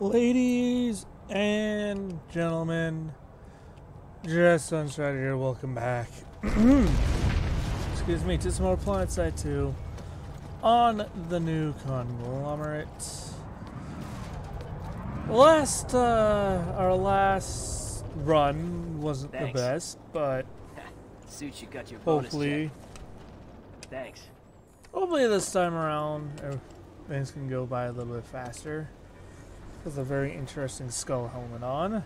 Ladies and gentlemen, Jet Sunstrider here, welcome back. Excuse me, to some more PlanetSide 2 on the new conglomerate. Last, uh, our last run wasn't Thanks. the best, but Suits you got your bonus hopefully. Thanks. hopefully this time around uh, things can go by a little bit faster. With a very interesting skull helmet on. I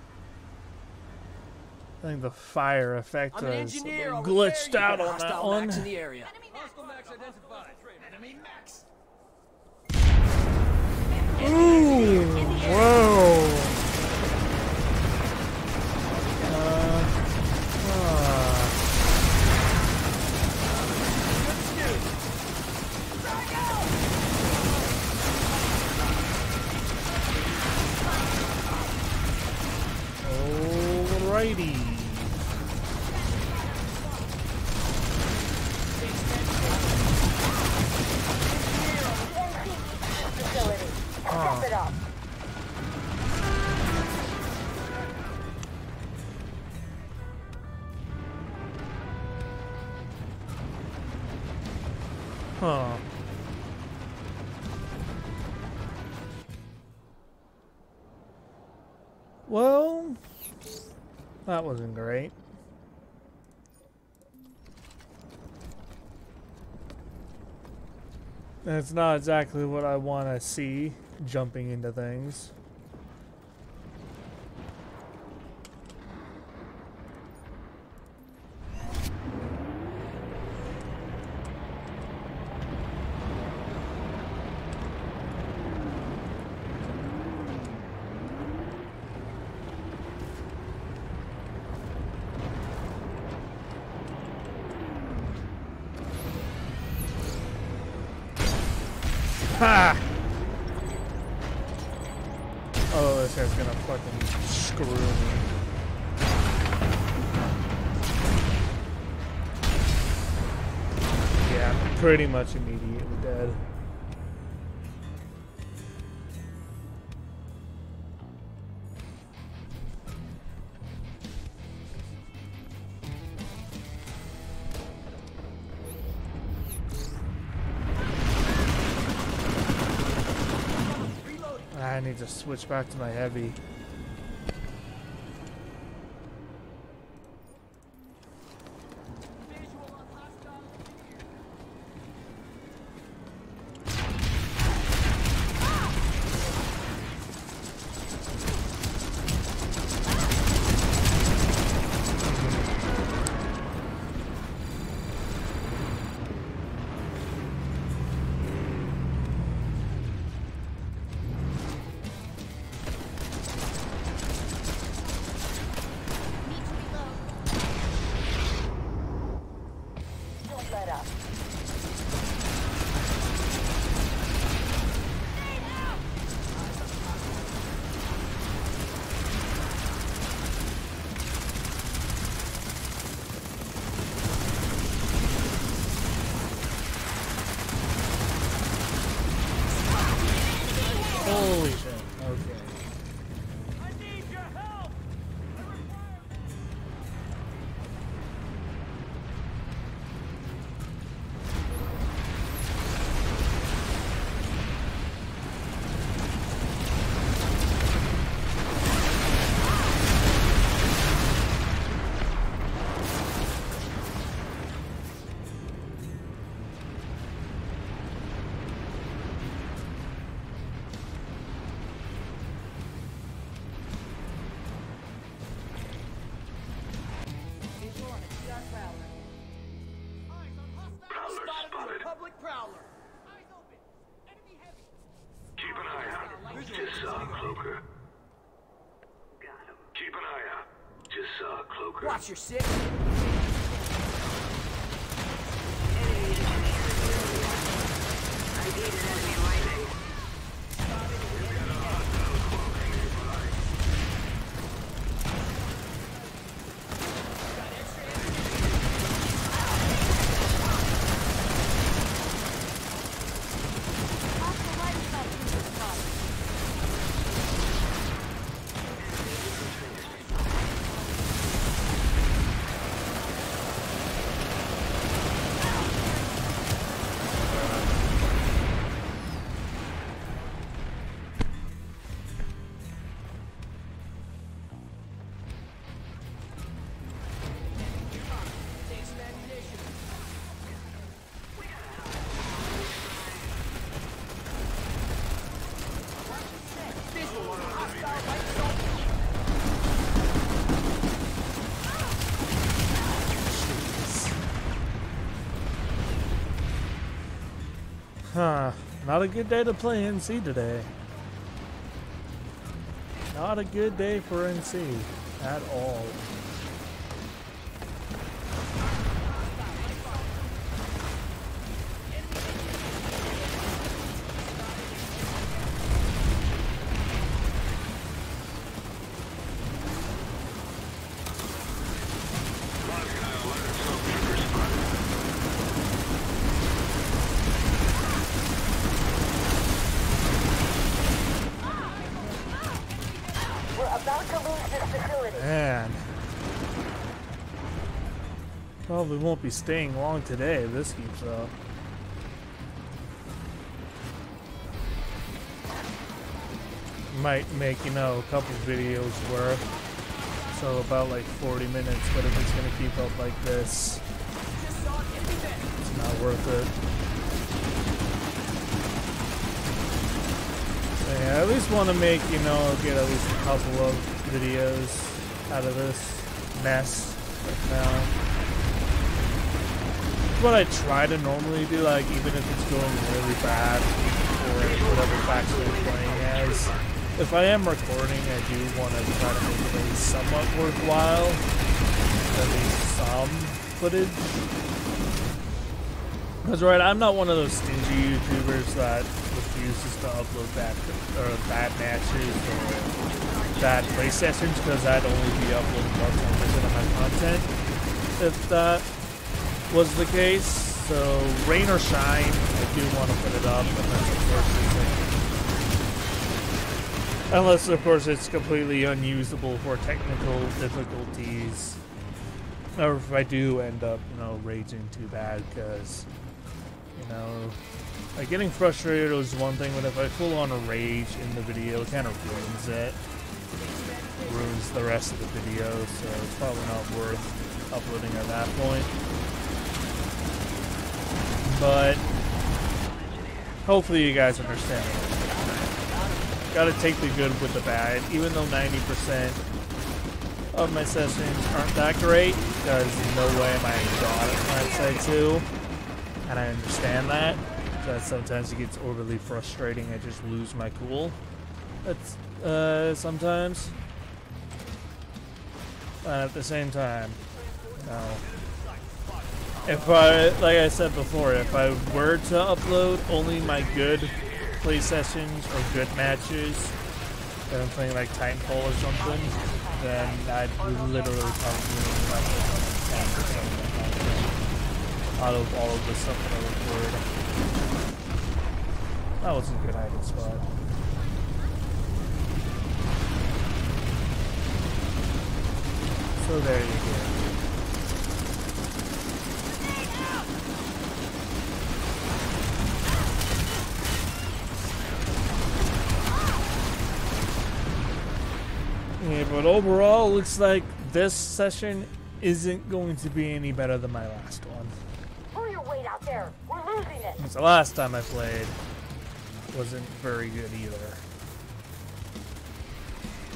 think the fire effect I'm an is glitched out Got on that hostile one. Max in the area. Ooh, whoa. Huh. Well, that wasn't great. That's not exactly what I want to see jumping into things. Ha! Oh, this guy's gonna fucking me. Yeah, pretty much immediately dead. I need to switch back to my heavy. Just saw Cloaker. Keep an eye out. Just saw Cloaker. Watch your six. Not a good day to play NC today. Not a good day for NC at all. Probably won't be staying long today this keeps up. Might make, you know, a couple videos worth. So about like 40 minutes, but if it's gonna keep up like this, it's not worth it. So yeah, I at least want to make, you know, get at least a couple of videos out of this mess right now. What I try to normally do, like even if it's going really bad or whatever faction I'm playing as, if I am recording, I do want to try to make it somewhat worthwhile, at least some footage. Because right, I'm not one of those stingy YouTubers that refuses to upload bad or bad matches or bad play sessions because I'd only be uploading about 10% of my content if that was the case. So rain or shine, I do want to put it up unless of course unless of course it's completely unusable for technical difficulties. Or if I do end up, you know, raging too bad because you know, like getting frustrated is one thing, but if I full on a rage in the video, it kind of ruins it. Ruins the rest of the video, so it's probably not worth uploading at that point. But hopefully you guys understand. Gotta take the good with the bad, even though 90% of my sessions aren't that great, because no way am I god at PlanetSide 2 and I understand that. That sometimes it gets overly frustrating. I just lose my cool. That's uh, sometimes. But at the same time, no. If I, like I said before, if I were to upload only my good play sessions or good matches, if I'm playing like Titanfall or something, then I'd literally probably only upload like 10% of my content out of all of the stuff that I record. That was a good hiding spot. So there you go. Yeah, but overall, looks like this session isn't going to be any better than my last one. Pull your weight out there. We're losing it. The last time I played wasn't very good either.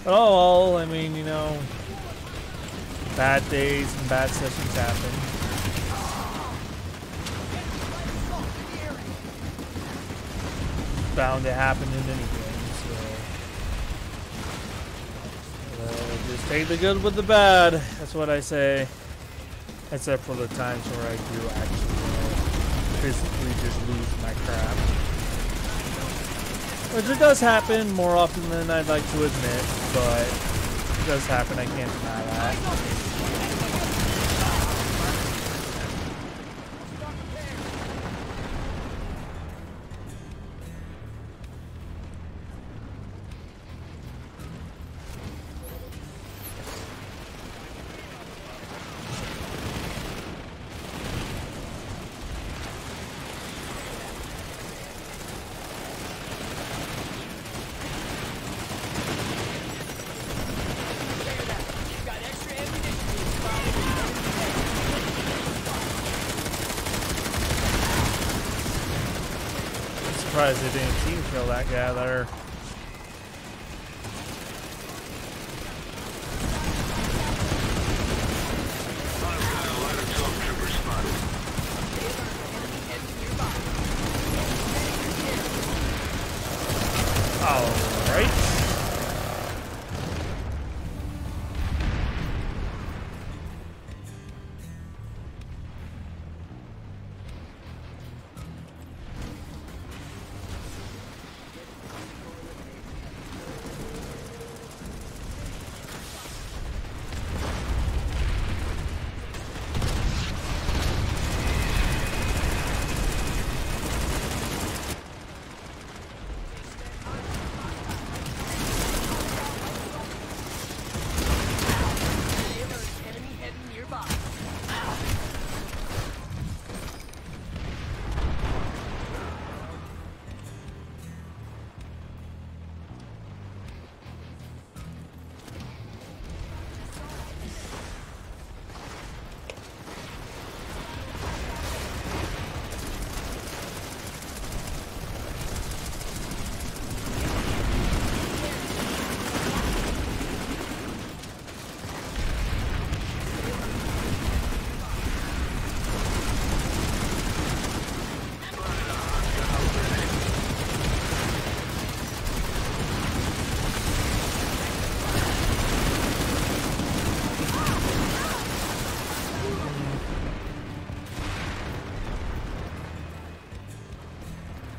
But well, I mean, you know, bad days and bad sessions happen. Bound to happen in any game, just take the good with the bad. That's what I say. Except for the times where I do actually uh, physically just lose my crap. Which it does happen more often than I'd like to admit, but it does happen, I can't deny that. Surprised they didn't team kill that guy there.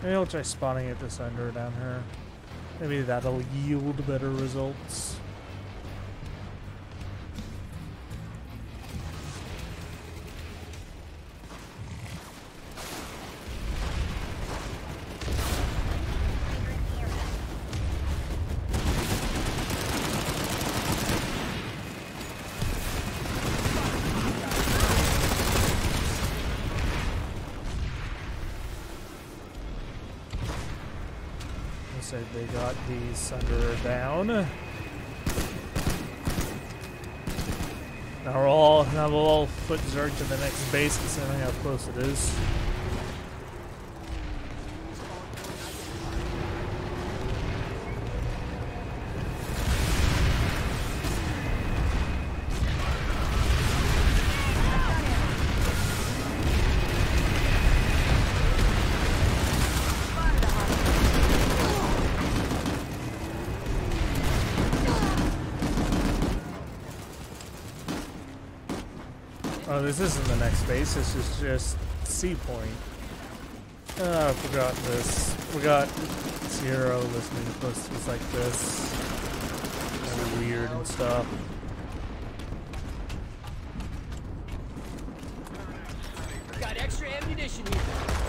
Maybe I'll try spawning at this Sunderer down here. Maybe that'll yield better results. The Sunderer down. Now we're all now we'll all foot Zerg to the next base considering how close it is. This isn't the next base. This is just C point. Ah, oh, I forgot this. We got zero listening to posters like this. Weird and stuff. Got extra ammunition here.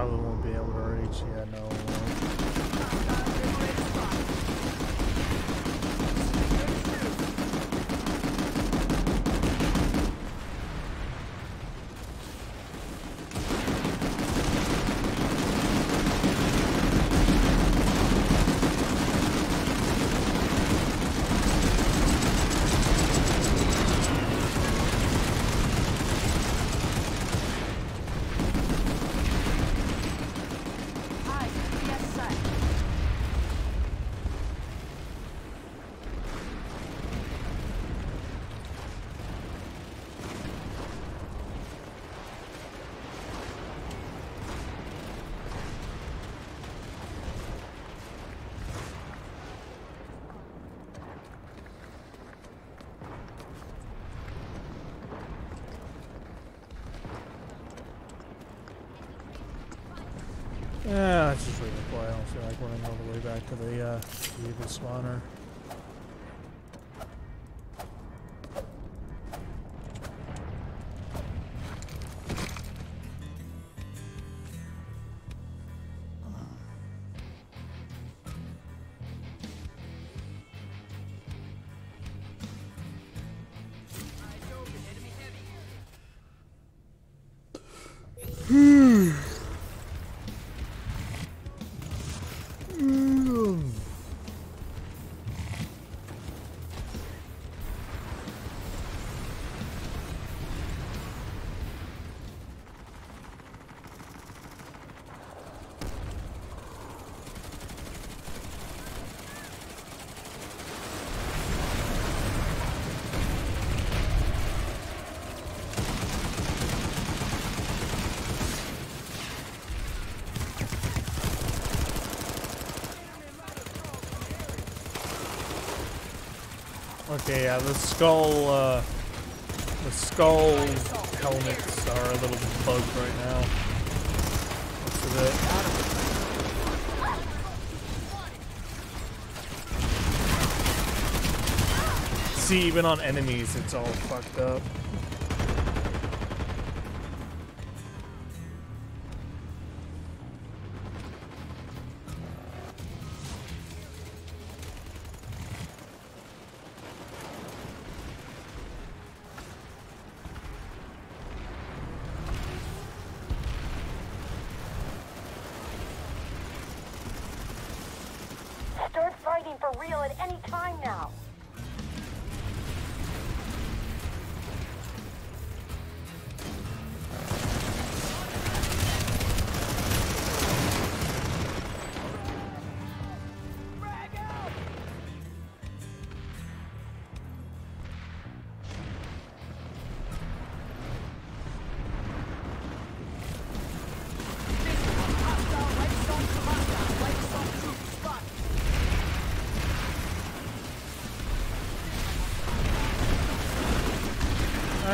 Probably won't be able to reach. Yeah, no. we won't. Eyes, yes, sight. Yeah, let's just leave it quiet. I don't feel like running all the way back to the uh, the evil spawner. Okay, yeah, the skull, uh, the skull helmets are a little bugged right now. Looks. See, even on enemies, it's all fucked up.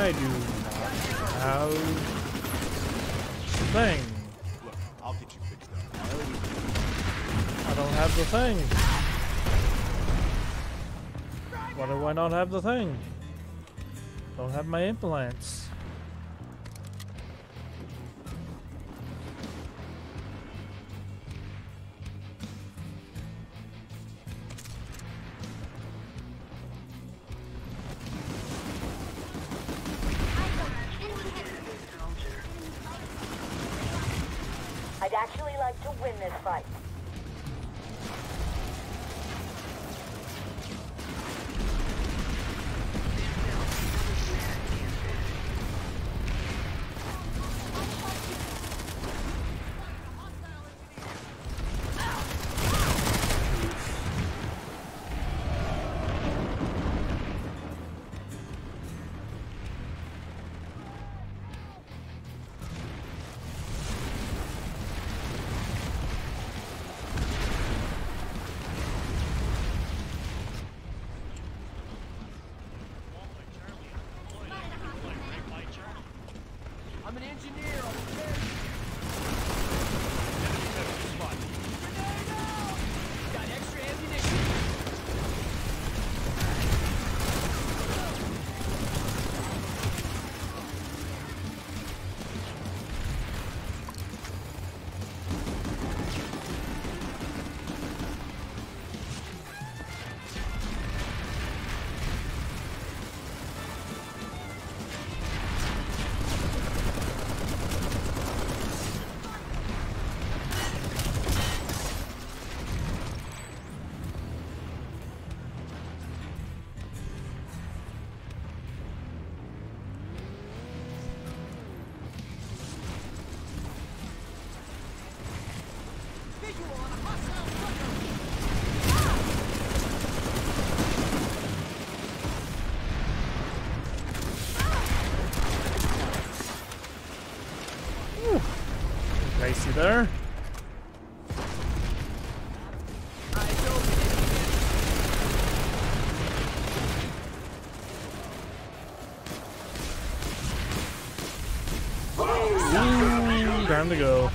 I do not have the thing. Look, I'll get you fixed up. I don't have the thing. Why do I not have the thing? Don't have my implants. Dicey there. Time to go.